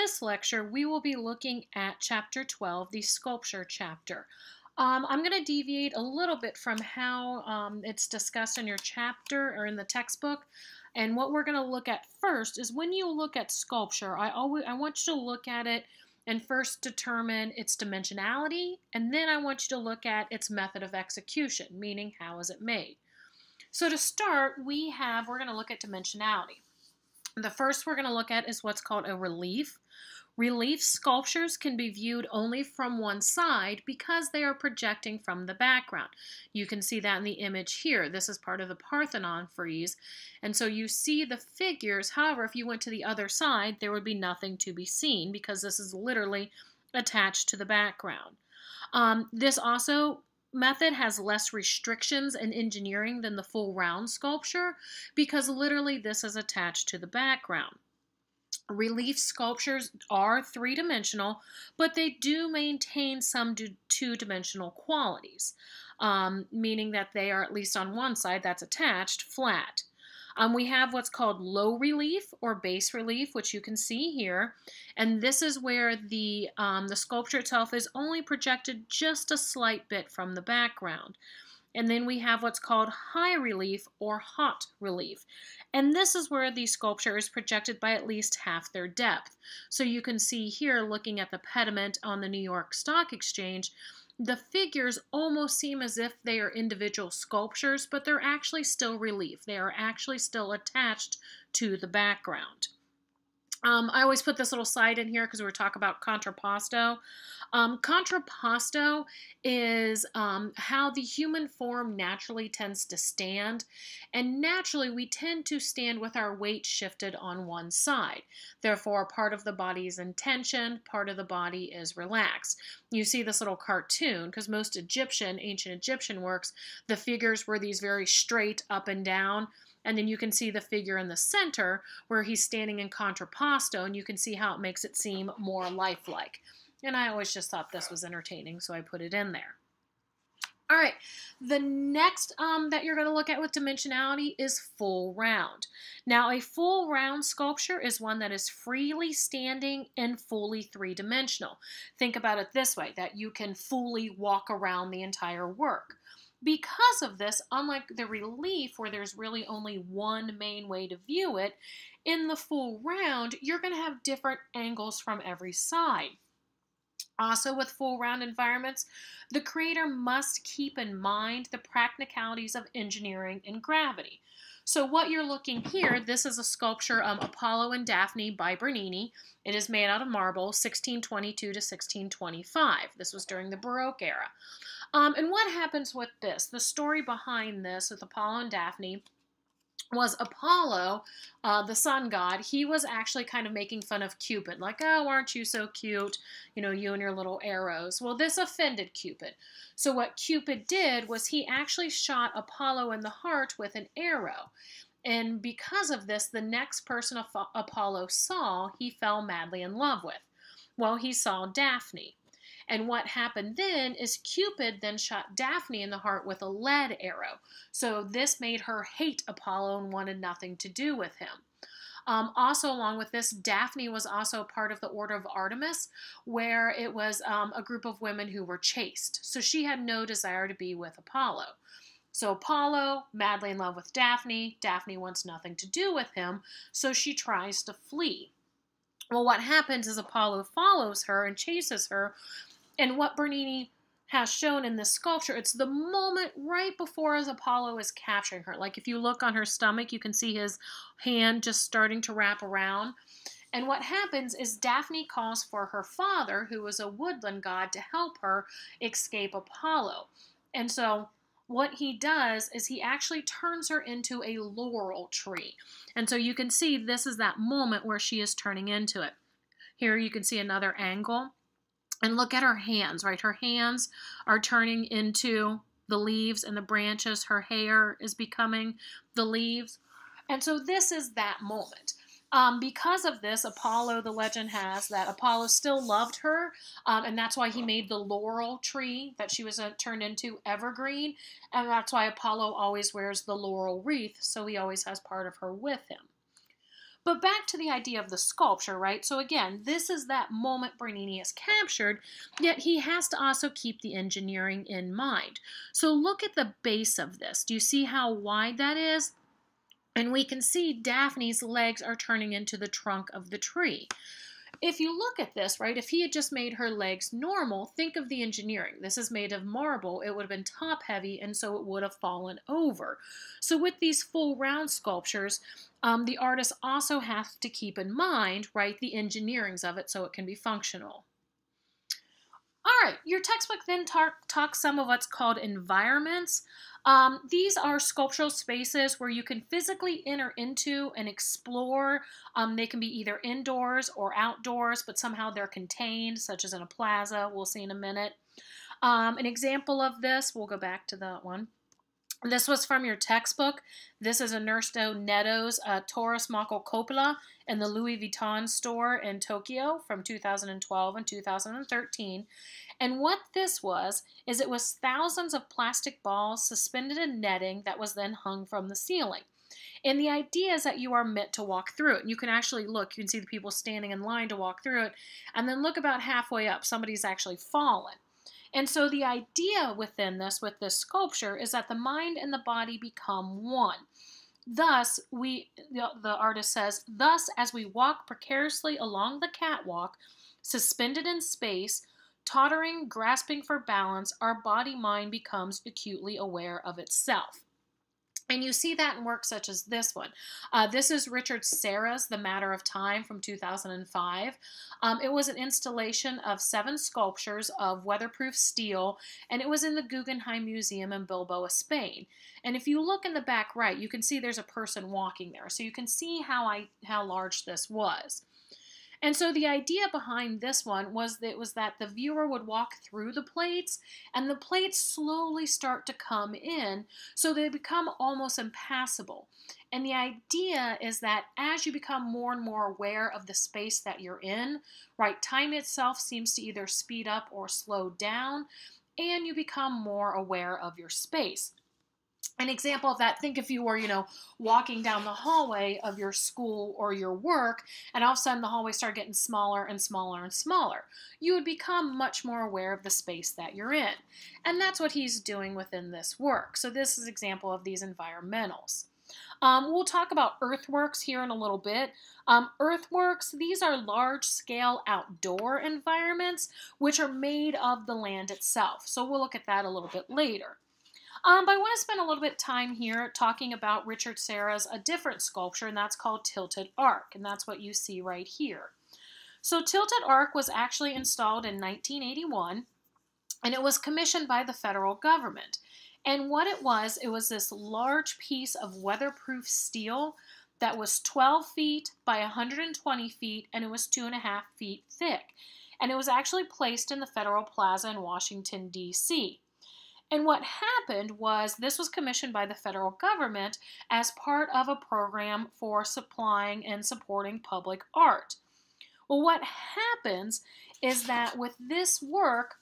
this lecture, we will be looking at chapter 12, the sculpture chapter. Um, I'm going to deviate a little bit from how um, it's discussed in your chapter or in the textbook. And what we're going to look at first is when you look at sculpture, I always I want you to look at it and first determine its dimensionality, and then I want you to look at its method of execution, meaning how is it made. So to start, we have, we're going to look at dimensionality. The first we're going to look at is what's called a relief. Relief sculptures can be viewed only from one side because they are projecting from the background. You can see that in the image here. This is part of the Parthenon frieze. And so you see the figures. However, if you went to the other side, there would be nothing to be seen because this is literally attached to the background. Um, this also method has less restrictions in engineering than the full round sculpture because literally this is attached to the background. Relief sculptures are three dimensional, but they do maintain some two dimensional qualities, um, meaning that they are, at least on one side that's attached, flat. Um, we have what's called low relief or base relief, which you can see here. And this is where the, um, the sculpture itself is only projected just a slight bit from the background. And then we have what's called high relief or hot relief. And this is where the sculpture is projected by at least half their depth. So you can see here, looking at the pediment on the New York Stock Exchange, the figures almost seem as if they are individual sculptures, but they're actually still relief. They are actually still attached to the background. Um, I always put this little slide in here because we are talking about contrapposto. Um, contrapposto is um, how the human form naturally tends to stand. And naturally, we tend to stand with our weight shifted on one side. Therefore, part of the body is in tension, part of the body is relaxed. You see this little cartoon because most Egyptian, ancient Egyptian works, the figures were these very straight up and down. And then you can see the figure in the center where he's standing in contrapposto, and you can see how it makes it seem more lifelike. And I always just thought this was entertaining, so I put it in there. All right, the next um, that you're going to look at with dimensionality is full round. Now, a full round sculpture is one that is freely standing and fully three-dimensional. Think about it this way, that you can fully walk around the entire work. Because of this, unlike the relief where there's really only one main way to view it, in the full round, you're going to have different angles from every side. Also, with full round environments, the creator must keep in mind the practicalities of engineering and gravity. So what you're looking here, this is a sculpture of Apollo and Daphne by Bernini. It is made out of marble, 1622 to 1625. This was during the Baroque era. Um, and what happens with this? The story behind this with Apollo and Daphne was Apollo, uh, the sun god, he was actually kind of making fun of Cupid, like, oh, aren't you so cute? You know, you and your little arrows. Well, this offended Cupid. So, what Cupid did was he actually shot Apollo in the heart with an arrow. And because of this, the next person Apollo saw, he fell madly in love with. Well, he saw Daphne. And what happened then is Cupid then shot Daphne in the heart with a lead arrow. So this made her hate Apollo and wanted nothing to do with him. Um, also, along with this, Daphne was also part of the Order of Artemis, where it was um, a group of women who were chaste. So she had no desire to be with Apollo. So Apollo, madly in love with Daphne, Daphne wants nothing to do with him, so she tries to flee. Well, what happens is Apollo follows her and chases her, and what Bernini has shown in this sculpture, it's the moment right before as Apollo is capturing her. Like if you look on her stomach, you can see his hand just starting to wrap around. And what happens is Daphne calls for her father, who is a woodland god, to help her escape Apollo. And so what he does is he actually turns her into a laurel tree. And so you can see this is that moment where she is turning into it. Here you can see another angle. And look at her hands, right? Her hands are turning into the leaves and the branches. Her hair is becoming the leaves. And so this is that moment. Um, because of this, Apollo, the legend has that Apollo still loved her, um, and that's why he made the laurel tree that she was uh, turned into evergreen, and that's why Apollo always wears the laurel wreath, so he always has part of her with him. But back to the idea of the sculpture, right? So again, this is that moment Bernini is captured, yet he has to also keep the engineering in mind. So look at the base of this. Do you see how wide that is? And we can see Daphne's legs are turning into the trunk of the tree. If you look at this, right, if he had just made her legs normal, think of the engineering. This is made of marble. It would have been top heavy, and so it would have fallen over. So with these full round sculptures, um, the artist also has to keep in mind, right, the engineerings of it so it can be functional. All right, your textbook then talks some of what's called environments. Um, these are sculptural spaces where you can physically enter into and explore. Um, they can be either indoors or outdoors, but somehow they're contained, such as in a plaza. We'll see in a minute. Um, an example of this, we'll go back to that one. This was from your textbook. This is Ernesto Neto's uh, Taurus Mako Coppola in the Louis Vuitton store in Tokyo from 2012 and 2013. And what this was, is it was thousands of plastic balls suspended in netting that was then hung from the ceiling. And the idea is that you are meant to walk through it. And you can actually look, you can see the people standing in line to walk through it, and then look about halfway up, somebody's actually fallen. And so the idea within this, with this sculpture, is that the mind and the body become one. Thus, we the, the artist says, thus as we walk precariously along the catwalk, suspended in space, tottering, grasping for balance, our body mind becomes acutely aware of itself. And you see that in works such as this one. Uh, this is Richard Serra's The Matter of Time from 2005. Um, it was an installation of seven sculptures of weatherproof steel, and it was in the Guggenheim Museum in Bilbao, Spain. And if you look in the back right, you can see there's a person walking there. So you can see how, I, how large this was. And so the idea behind this one was that was that the viewer would walk through the plates and the plates slowly start to come in so they become almost impassable. And the idea is that as you become more and more aware of the space that you're in, right, time itself seems to either speed up or slow down, and you become more aware of your space an example of that think if you were you know walking down the hallway of your school or your work and all of a sudden the hallway started getting smaller and smaller and smaller you would become much more aware of the space that you're in and that's what he's doing within this work so this is example of these environmentals um, we'll talk about earthworks here in a little bit. Um, earthworks, these are large scale outdoor environments which are made of the land itself. So we'll look at that a little bit later. Um, but I want to spend a little bit of time here talking about Richard Serra's a different sculpture, and that's called Tilted Arc, and that's what you see right here. So Tilted Arc was actually installed in 1981, and it was commissioned by the federal government. And what it was, it was this large piece of weatherproof steel that was 12 feet by 120 feet, and it was two and a half feet thick. And it was actually placed in the Federal Plaza in Washington, D.C. And what happened was this was commissioned by the federal government as part of a program for supplying and supporting public art. Well, what happens is that with this work,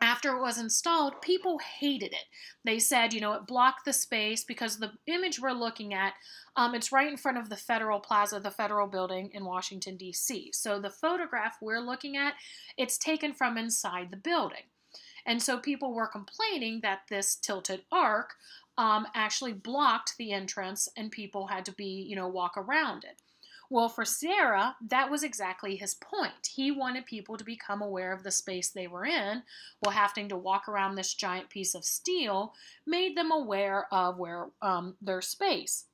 after it was installed, people hated it. They said, you know, it blocked the space because the image we're looking at, um, it's right in front of the Federal Plaza, the Federal Building in Washington, D.C. So the photograph we're looking at, it's taken from inside the building. And so people were complaining that this tilted arc um, actually blocked the entrance and people had to be, you know, walk around it. Well, for Serra, that was exactly his point. He wanted people to become aware of the space they were in, while having to walk around this giant piece of steel made them aware of where um, their space.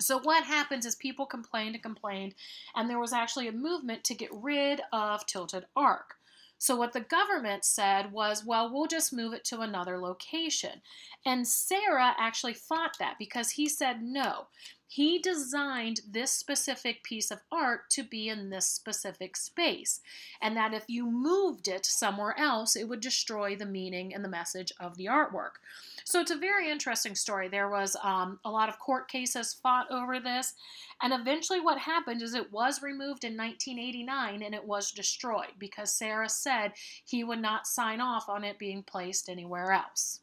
So what happens is people complained and complained, and there was actually a movement to get rid of tilted arc. So what the government said was, well, we'll just move it to another location. And Serra actually fought that because he said no. He designed this specific piece of art to be in this specific space, and that if you moved it somewhere else, it would destroy the meaning and the message of the artwork. So it's a very interesting story. There was um, a lot of court cases fought over this, and eventually what happened is it was removed in 1989 and it was destroyed because Serra said he would not sign off on it being placed anywhere else.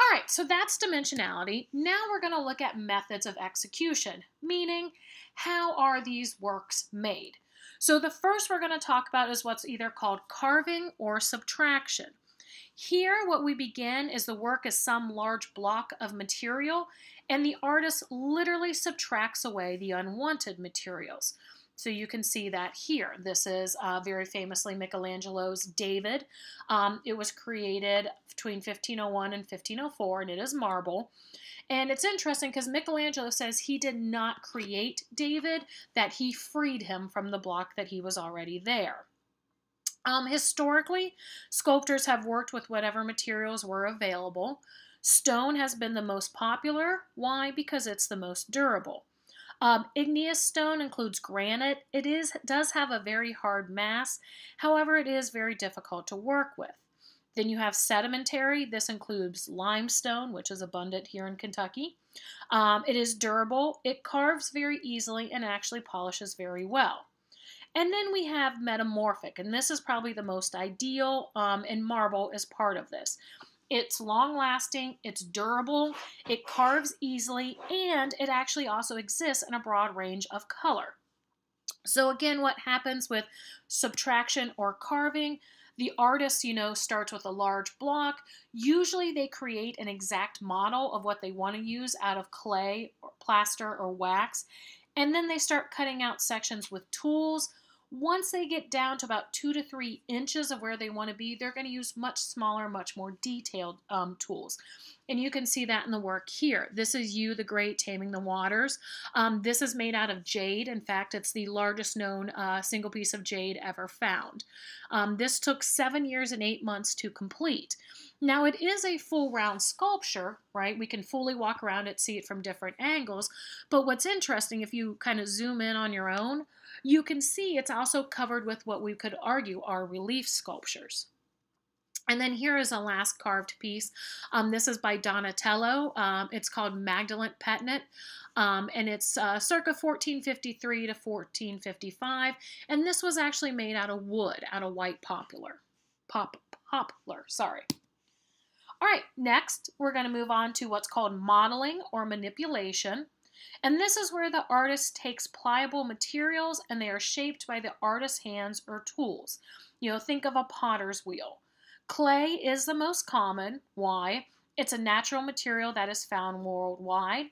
All right, so that's dimensionality. Now we're going to look at methods of execution, meaning how are these works made? So the first we're going to talk about is what's either called carving or subtraction. Here, what we begin is the work is some large block of material, and the artist literally subtracts away the unwanted materials. So you can see that here. This is uh, very famously Michelangelo's David. Um, it was created between 1501 and 1504, and it is marble. And it's interesting because Michelangelo says he did not create David, that he freed him from the block that he was already there. Um, historically, sculptors have worked with whatever materials were available. Stone has been the most popular. Why? Because it's the most durable. Um, igneous stone includes granite. It is does have a very hard mass. However, it is very difficult to work with. Then you have sedimentary. This includes limestone, which is abundant here in Kentucky. Um, it is durable. It carves very easily and actually polishes very well. And then we have metamorphic, and this is probably the most ideal, um, and marble is part of this. It's long lasting, it's durable, it carves easily, and it actually also exists in a broad range of color. So again, what happens with subtraction or carving, the artist, you know, starts with a large block. Usually they create an exact model of what they want to use out of clay or plaster or wax. And then they start cutting out sections with tools once they get down to about two to three inches of where they want to be, they're going to use much smaller, much more detailed um, tools. And you can see that in the work here. This is Yu the Great Taming the Waters. Um, this is made out of jade. In fact, it's the largest known uh, single piece of jade ever found. Um, this took seven years and eight months to complete. Now, it is a full round sculpture, right? We can fully walk around it, see it from different angles. But what's interesting, if you kind of zoom in on your own, you can see it's also covered with what we could argue are relief sculptures. And then here is a last carved piece. Um, this is by Donatello. Um, it's called Magdalene Penitent, um, and it's uh, circa 1453 to 1455. And this was actually made out of wood, out of white poplar. Pop, poplar, sorry. All right, next we're going to move on to what's called modeling or manipulation. And this is where the artist takes pliable materials and they are shaped by the artist's hands or tools. You know, think of a potter's wheel. Clay is the most common. Why? It's a natural material that is found worldwide.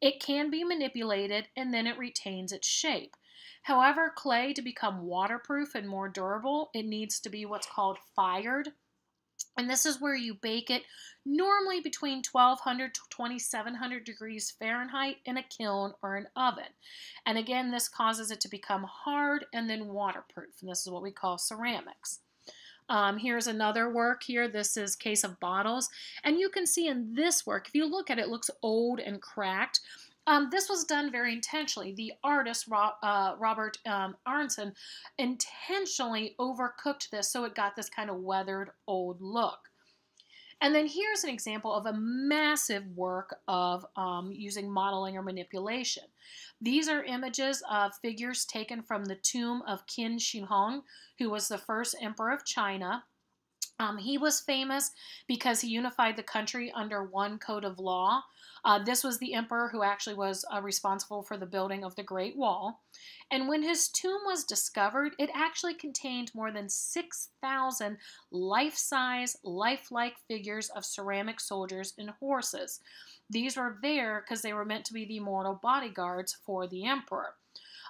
It can be manipulated and then it retains its shape. However, clay to become waterproof and more durable, it needs to be what's called fired. And this is where you bake it normally between 1200 to 2700 degrees Fahrenheit in a kiln or an oven. And again, this causes it to become hard and then waterproof. And this is what we call ceramics. Um, here's another work here. This is Case of Bottles. And you can see in this work, if you look at it, it looks old and cracked. Um, this was done very intentionally. The artist, uh, Robert um, Arneson, intentionally overcooked this so it got this kind of weathered old look. And then here's an example of a massive work of um, using modeling or manipulation. These are images of figures taken from the tomb of Qin Shi who was the first emperor of China. Um, he was famous because he unified the country under one code of law. Uh, this was the emperor who actually was uh, responsible for the building of the Great Wall. And when his tomb was discovered, it actually contained more than 6,000 life size, lifelike figures of ceramic soldiers and horses. These were there because they were meant to be the mortal bodyguards for the emperor.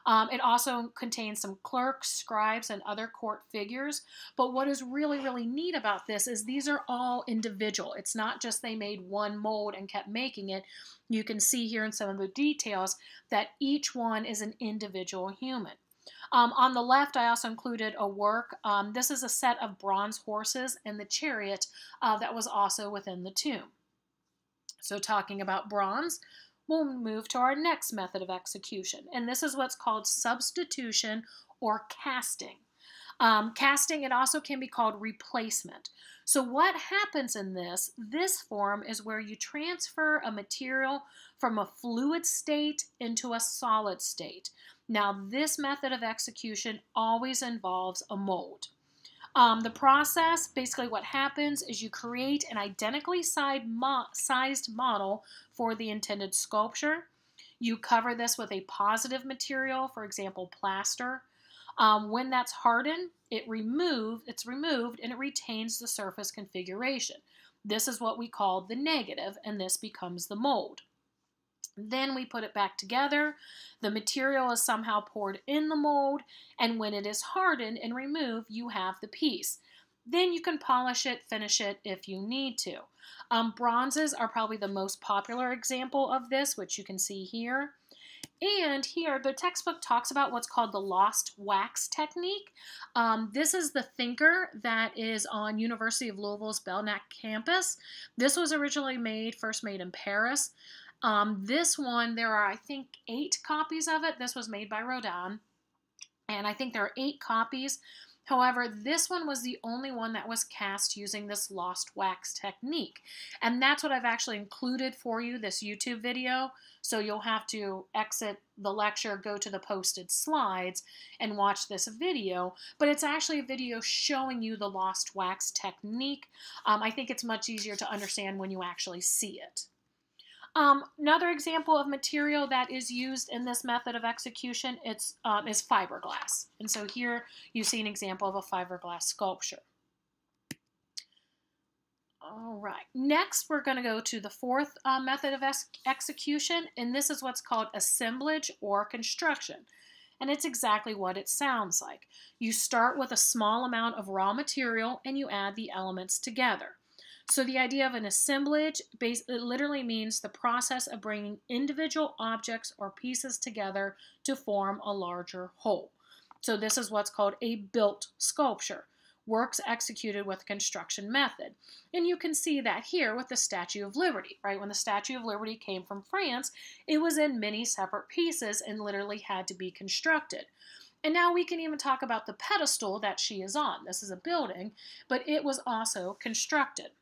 Um, it also contains some clerks, scribes, and other court figures. But what is really, really neat about this is these are all individual. It's not just they made one mold and kept making it. You can see here in some of the details that each one is an individual human. Um, on the left, I also included a work. Um, this is a set of bronze horses and the chariot uh, that was also within the tomb. So talking about bronze, we'll move to our next method of execution. And this is what's called substitution or casting. Um, casting, it also can be called replacement. So what happens in this, this form is where you transfer a material from a fluid state into a solid state. Now this method of execution always involves a mold. Um, the process, basically what happens is you create an identically sized model for the intended sculpture. You cover this with a positive material, for example, plaster. Um, when that's hardened, it remove, it's removed and it retains the surface configuration. This is what we call the negative, and this becomes the mold. Then we put it back together. The material is somehow poured in the mold, and when it is hardened and removed, you have the piece. Then you can polish it, finish it if you need to. Um, bronzes are probably the most popular example of this, which you can see here. And here, the textbook talks about what's called the lost wax technique. Um, this is the thinker that is on University of Louisville's Belknap campus. This was originally made, first made in Paris. Um, this one, there are, I think, eight copies of it. This was made by Rodin. And I think there are eight copies. However, this one was the only one that was cast using this lost wax technique. And that's what I've actually included for you, this YouTube video. So you'll have to exit the lecture, go to the posted slides, and watch this video. But it's actually a video showing you the lost wax technique. Um, I think it's much easier to understand when you actually see it. Um, another example of material that is used in this method of execution it's, um, is fiberglass. And so here you see an example of a fiberglass sculpture. All right, next we're going to go to the fourth uh, method of execution, and this is what's called assemblage or construction. And it's exactly what it sounds like. You start with a small amount of raw material and you add the elements together. So the idea of an assemblage base, it literally means the process of bringing individual objects or pieces together to form a larger whole. So this is what's called a built sculpture, works executed with construction method. And you can see that here with the Statue of Liberty, right? When the Statue of Liberty came from France, it was in many separate pieces and literally had to be constructed. And now we can even talk about the pedestal that she is on. This is a building, but it was also constructed.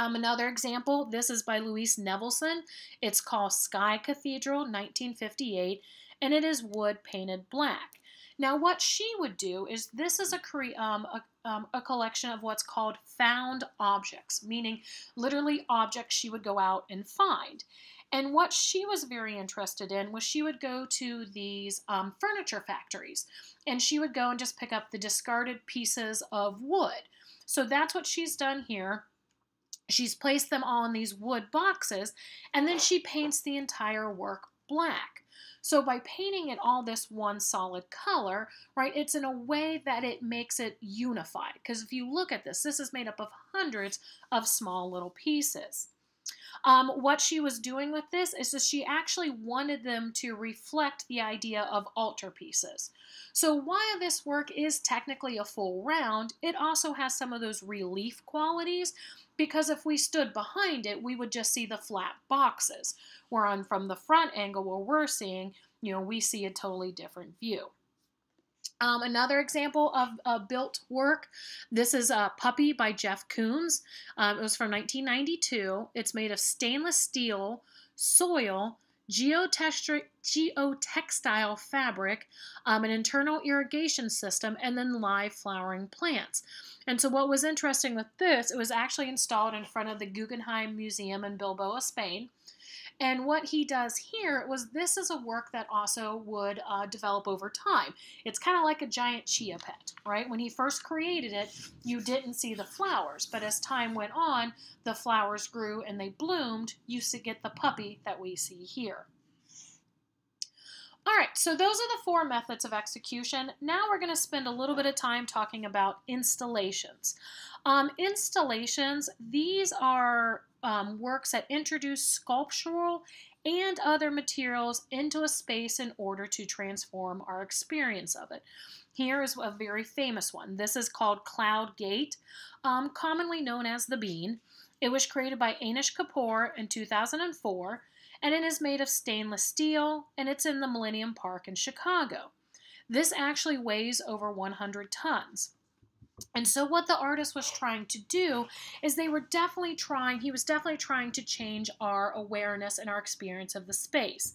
Um, another example, this is by Louise Nevelson. It's called Sky Cathedral, 1958, and it is wood painted black. Now, what she would do is this is a, um, a, um, a collection of what's called found objects, meaning literally objects she would go out and find. And what she was very interested in was she would go to these um, furniture factories and she would go and just pick up the discarded pieces of wood. So that's what she's done here. She's placed them all in these wood boxes, and then she paints the entire work black. So by painting it all this one solid color, right, it's in a way that it makes it unified. Because if you look at this, this is made up of hundreds of small little pieces. Um, what she was doing with this is that she actually wanted them to reflect the idea of altarpieces. So while this work is technically a full round, it also has some of those relief qualities because if we stood behind it, we would just see the flat boxes. Where on from the front angle where we're seeing, you know, we see a totally different view. Um, another example of a built work, this is a Puppy by Jeff Koons. Um, it was from 1992. It's made of stainless steel, soil, geotextile fabric, um, an internal irrigation system, and then live flowering plants. And so what was interesting with this, it was actually installed in front of the Guggenheim Museum in Bilbao, Spain. And what he does here was this is a work that also would uh, develop over time. It's kind of like a giant chia pet, right? When he first created it, you didn't see the flowers, but as time went on, the flowers grew and they bloomed. You get the puppy that we see here. All right, so those are the four methods of execution. Now we're going to spend a little bit of time talking about installations. Um, installations, these are um, works that introduce sculptural and other materials into a space in order to transform our experience of it. Here is a very famous one. This is called Cloud Gate, um, commonly known as the Bean. It was created by Anish Kapoor in 2004, and it is made of stainless steel, and it's in the Millennium Park in Chicago. This actually weighs over 100 tons. And so what the artist was trying to do is they were definitely trying, he was definitely trying to change our awareness and our experience of the space.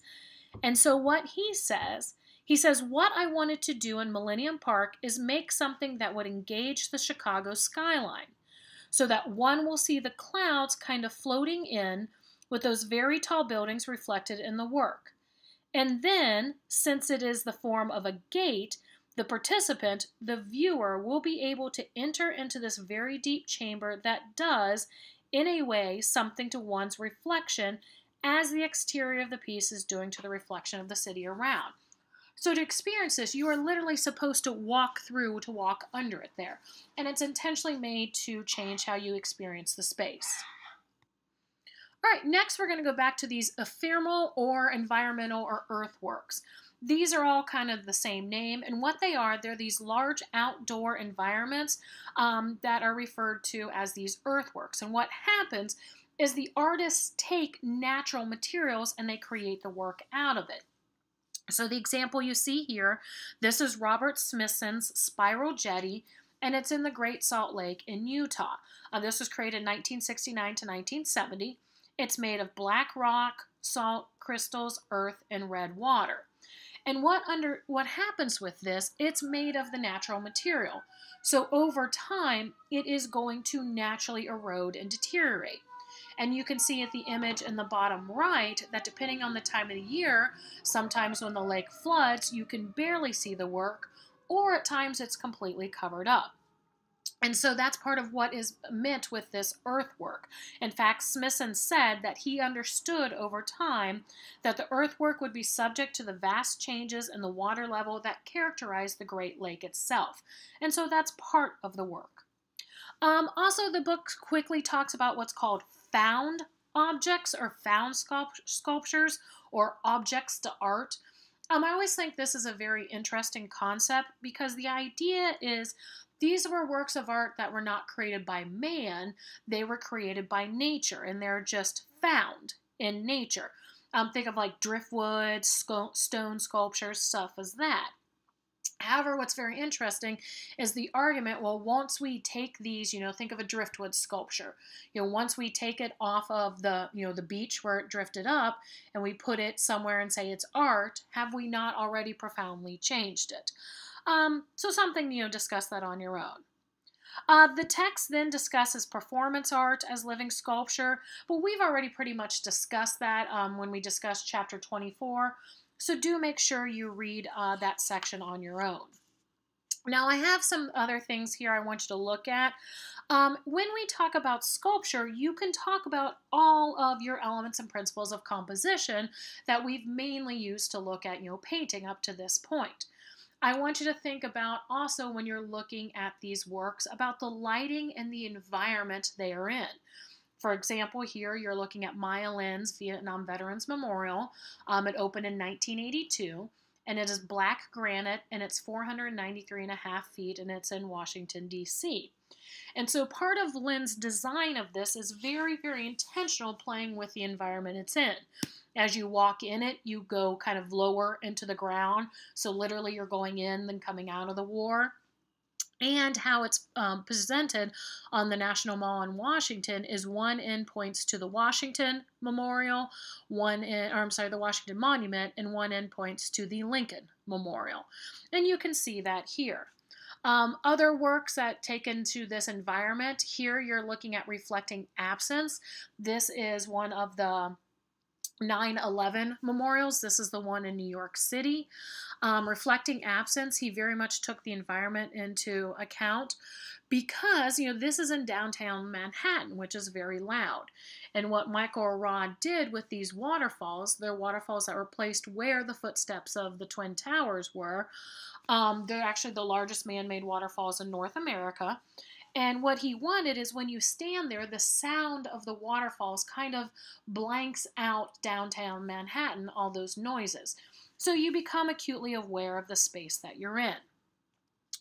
And so what he says, He says, What I wanted to do in Millennium Park is make something that would engage the Chicago skyline so that one will see the clouds kind of floating in with those very tall buildings reflected in the work. And then, since it is the form of a gate, the participant, the viewer, will be able to enter into this very deep chamber that does, in a way, something to one's reflection as the exterior of the piece is doing to the reflection of the city around. So to experience this, you are literally supposed to walk through to walk under it there. And it's intentionally made to change how you experience the space. All right, next we're going to go back to these ephemeral or environmental or earthworks. These are all kind of the same name, and what they are, they're these large outdoor environments um, that are referred to as these earthworks. And what happens is the artists take natural materials and they create the work out of it. So the example you see here, this is Robert Smithson's Spiral Jetty, and it's in the Great Salt Lake in Utah. Uh, this was created in 1969 to 1970. It's made of black rock, salt crystals, earth, and red water. And what under what happens with this, it's made of the natural material. So over time, it is going to naturally erode and deteriorate. And you can see at the image in the bottom right that depending on the time of the year, sometimes when the lake floods, you can barely see the work, or at times it's completely covered up. And so that's part of what is meant with this earthwork. In fact, Smithson said that he understood over time that the earthwork would be subject to the vast changes in the water level that characterize the Great Lake itself. And so that's part of the work. Um, also, the book quickly talks about what's called found objects or found sculptures or objects to art. Um, I always think this is a very interesting concept because the idea is these were works of art that were not created by man, they were created by nature and they're just found in nature. Um, think of like driftwood, stone sculptures, stuff as that. However, what's very interesting is the argument well, once we take these, you know, think of a driftwood sculpture. You know, once we take it off of the, you know, the beach where it drifted up and we put it somewhere and say it's art, have we not already profoundly changed it? Um, so, something, you know, discuss that on your own. Uh, the text then discusses performance art as living sculpture, but we've already pretty much discussed that um, when we discussed chapter 24. So do make sure you read uh, that section on your own. Now, I have some other things here I want you to look at. Um, when we talk about sculpture, you can talk about all of your elements and principles of composition that we've mainly used to look at, you know, painting up to this point. I want you to think about also when you're looking at these works about the lighting and the environment they are in. For example, here you're looking at Maya Lin's Vietnam Veterans Memorial. Um, it opened in 1982 and it is black granite and it's 493 and a half feet and it's in Washington, D.C. And so part of Lin's design of this is very, very intentional playing with the environment it's in. As you walk in it, you go kind of lower into the ground. So literally you're going in then coming out of the war and how it's um, presented on the National Mall in Washington is one end points to the Washington Memorial, one in, or I'm sorry, the Washington Monument, and one end points to the Lincoln Memorial. And you can see that here. Um, other works that take into this environment, here you're looking at reflecting absence. This is one of the 9 11 memorials. This is the one in New York City. Um, reflecting absence, he very much took the environment into account because, you know, this is in downtown Manhattan, which is very loud. And what Michael Arad did with these waterfalls, they're waterfalls that were placed where the footsteps of the Twin Towers were. Um, they're actually the largest man made waterfalls in North America. And what he wanted is when you stand there, the sound of the waterfalls kind of blanks out downtown Manhattan, all those noises. So you become acutely aware of the space that you're in.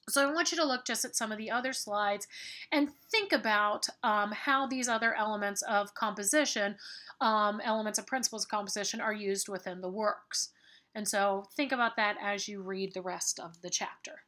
So I want you to look just at some of the other slides and think about um, how these other elements of composition, um, elements of principles of composition, are used within the works. And so think about that as you read the rest of the chapter.